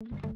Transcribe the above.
you.